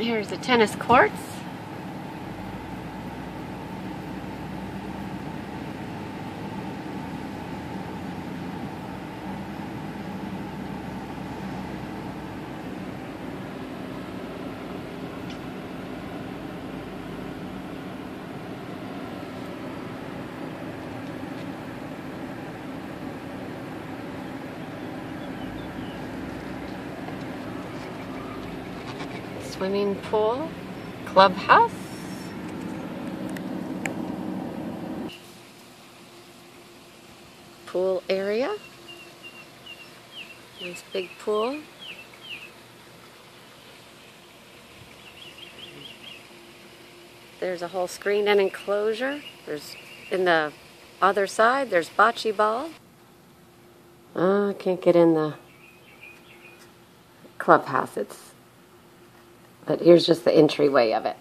Here's the tennis courts. Swimming pool, clubhouse. Pool area. Nice big pool. There's a whole screened in enclosure. There's in the other side, there's bocce ball. Oh, I can't get in the clubhouse. It's but here's just the entryway of it.